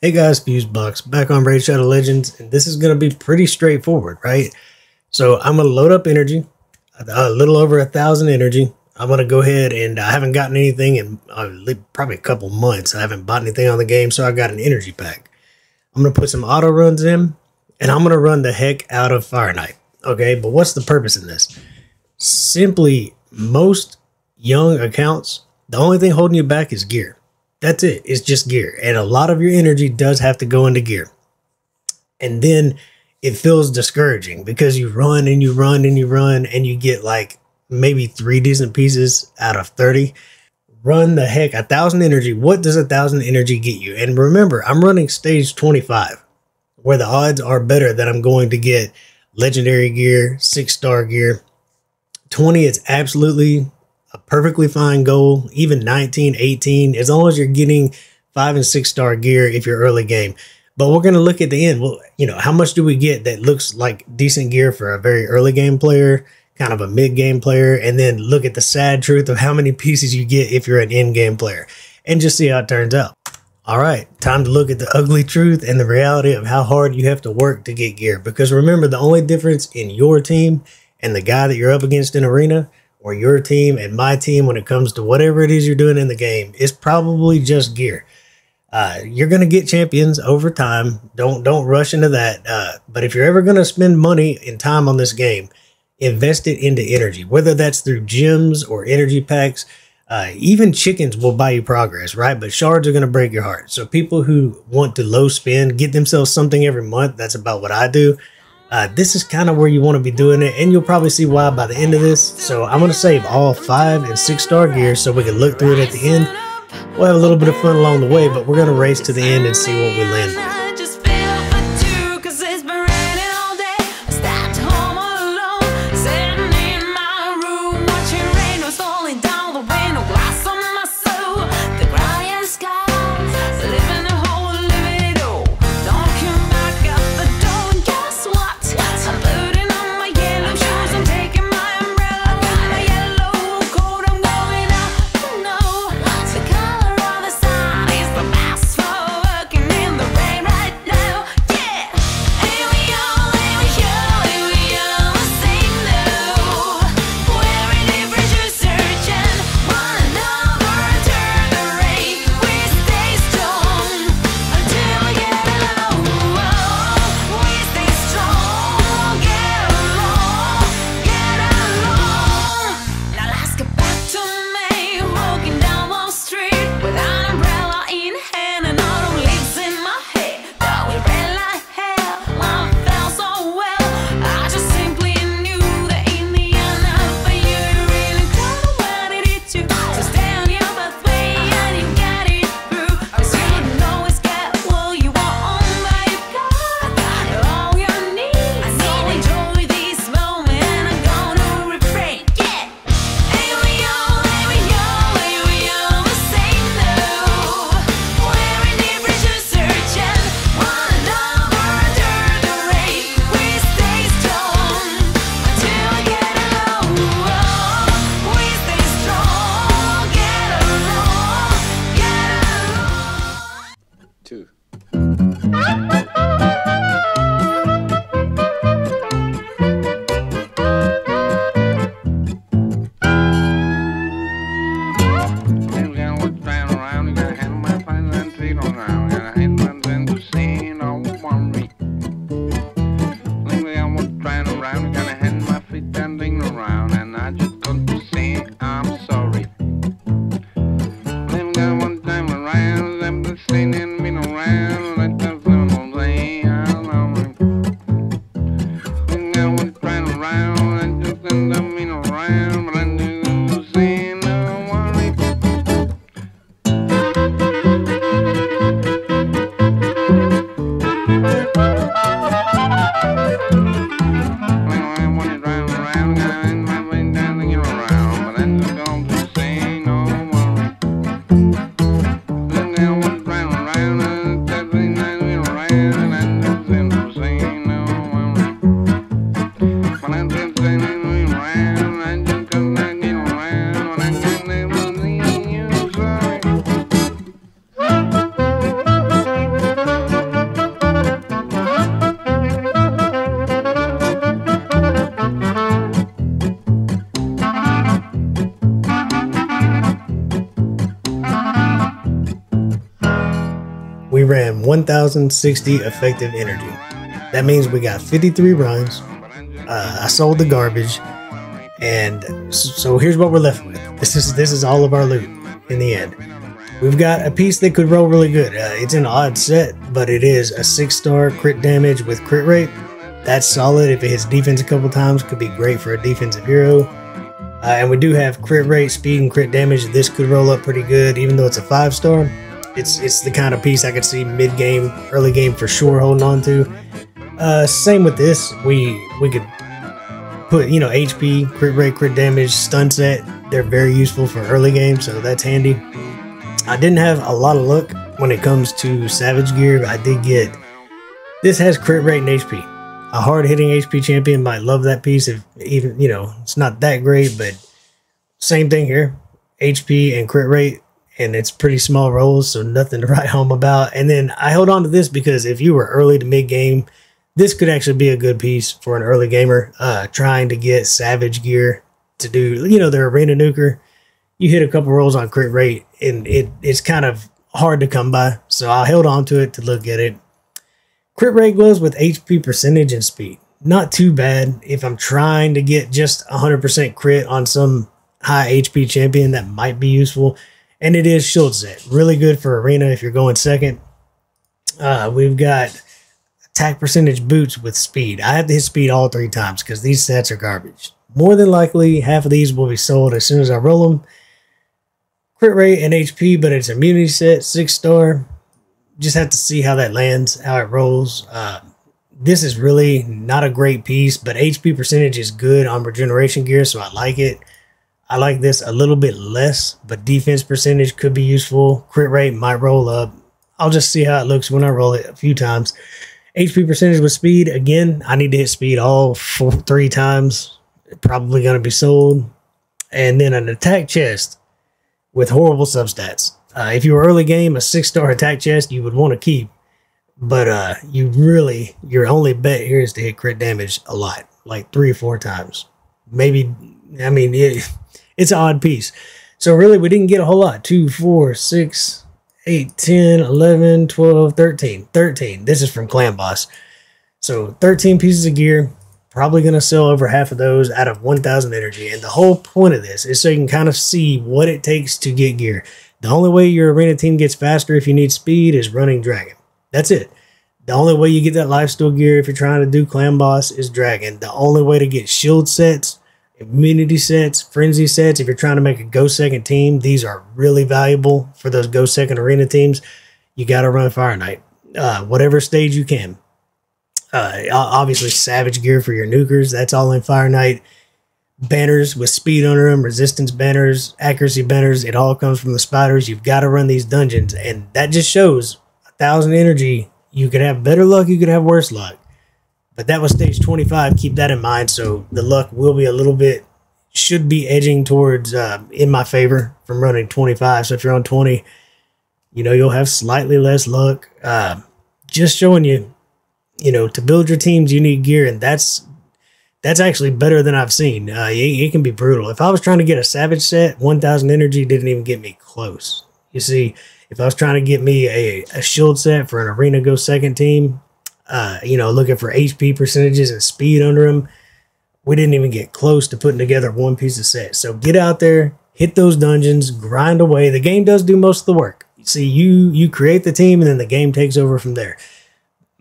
Hey guys, Fusebox back on Raid Shadow Legends, and this is going to be pretty straightforward, right? So I'm going to load up energy, a little over a thousand energy. I'm going to go ahead and I haven't gotten anything in uh, probably a couple months. I haven't bought anything on the game, so I got an energy pack. I'm going to put some auto runs in, and I'm going to run the heck out of Fire Knight. Okay, but what's the purpose in this? Simply, most young accounts, the only thing holding you back is gear. That's it. It's just gear. And a lot of your energy does have to go into gear. And then it feels discouraging because you run and you run and you run and you get like maybe three decent pieces out of 30. Run the heck a thousand energy. What does a thousand energy get you? And remember, I'm running stage 25 where the odds are better that I'm going to get legendary gear, six star gear. 20, it's absolutely perfectly fine goal, even 19, 18, as long as you're getting five and six star gear if you're early game. But we're going to look at the end. Well, you know, how much do we get that looks like decent gear for a very early game player, kind of a mid game player, and then look at the sad truth of how many pieces you get if you're an end game player and just see how it turns out. All right, time to look at the ugly truth and the reality of how hard you have to work to get gear. Because remember, the only difference in your team and the guy that you're up against in arena or your team and my team when it comes to whatever it is you're doing in the game it's probably just gear. Uh, you're going to get champions over time. Don't don't rush into that. Uh, but if you're ever going to spend money and time on this game, invest it into energy, whether that's through gems or energy packs. Uh, even chickens will buy you progress, right? But shards are going to break your heart. So people who want to low spend, get themselves something every month. That's about what I do uh, this is kind of where you want to be doing it, and you'll probably see why by the end of this. So I'm going to save all five and six star gear so we can look through it at the end. We'll have a little bit of fun along the way, but we're going to race to the end and see what we land 1060 effective energy. That means we got 53 runs. Uh, I sold the garbage, and so here's what we're left with. This is this is all of our loot in the end. We've got a piece that could roll really good. Uh, it's an odd set, but it is a six star crit damage with crit rate. That's solid. If it hits defense a couple times, could be great for a defensive hero. Uh, and we do have crit rate, speed, and crit damage. This could roll up pretty good, even though it's a five star. It's it's the kind of piece I could see mid game, early game for sure holding on to. Uh, same with this. We we could put you know HP, crit rate, crit damage, stun set. They're very useful for early game, so that's handy. I didn't have a lot of luck when it comes to Savage Gear. But I did get this has crit rate and HP. A hard hitting HP champion might love that piece if even you know it's not that great, but same thing here. HP and crit rate, and it's pretty small rolls, so nothing to write home about. And then I hold on to this because if you were early to mid game, this could actually be a good piece for an early gamer uh, trying to get Savage Gear to do, you know, their arena nuker you hit a couple rolls on crit rate, and it it's kind of hard to come by. So I held on to it to look at it. Crit rate gloves with HP percentage and speed. Not too bad if I'm trying to get just 100% crit on some high HP champion that might be useful. And it is shield set. Really good for arena if you're going second. Uh, we've got attack percentage boots with speed. I have to hit speed all three times because these sets are garbage. More than likely, half of these will be sold as soon as I roll them crit rate and HP, but it's immunity set, six star. Just have to see how that lands, how it rolls. Uh, this is really not a great piece, but HP percentage is good on regeneration gear, so I like it. I like this a little bit less, but defense percentage could be useful. Crit rate might roll up. I'll just see how it looks when I roll it a few times. HP percentage with speed, again, I need to hit speed all four, three times. Probably going to be sold. And then an attack chest with horrible substats. Uh, if you were early game, a six star attack chest you would want to keep, but uh, you really your only bet here is to hit crit damage a lot, like three or four times. Maybe I mean it's an odd piece. So really, we didn't get a whole lot. 2, 4, 6, 8, 10, 11, 12, 13. 13. This is from Clan Boss. So 13 pieces of gear, Probably going to sell over half of those out of 1,000 energy. And the whole point of this is so you can kind of see what it takes to get gear. The only way your arena team gets faster if you need speed is running Dragon. That's it. The only way you get that lifesteal gear if you're trying to do clan boss is Dragon. The only way to get shield sets, immunity sets, frenzy sets, if you're trying to make a go second team, these are really valuable for those go second arena teams. You got to run Fire Knight. Uh, whatever stage you can. Uh, obviously, Savage gear for your nukers. That's all in Fire Knight. Banners with speed under them, resistance banners, accuracy banners. It all comes from the spiders. You've got to run these dungeons, and that just shows a thousand energy. You could have better luck. You could have worse luck. But that was stage 25. Keep that in mind. So the luck will be a little bit, should be edging towards uh, in my favor from running 25. So if you're on 20, you know, you'll have slightly less luck. Uh, just showing you you know, to build your teams, you need gear, and that's that's actually better than I've seen. Uh, it, it, can be brutal. If I was trying to get a Savage set, 1,000 energy didn't even get me close. You see, if I was trying to get me a, a shield set for an Arena Go second team, uh, you know, looking for HP percentages and speed under them, we didn't even get close to putting together one piece of set. So get out there, hit those dungeons, grind away. The game does do most of the work. See, you you create the team, and then the game takes over from there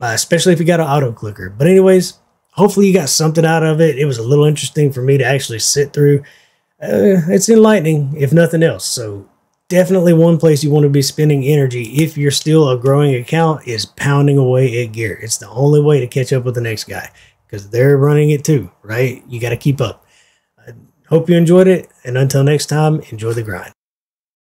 uh, especially if you got an auto clicker. But anyways, hopefully you got something out of it. It was a little interesting for me to actually sit through. Uh, it's enlightening, if nothing else. So definitely one place you want to be spending energy if you're still a growing account is pounding away at gear. It's the only way to catch up with the next guy because they're running it too, right? You got to keep up. I hope you enjoyed it. And until next time, enjoy the grind.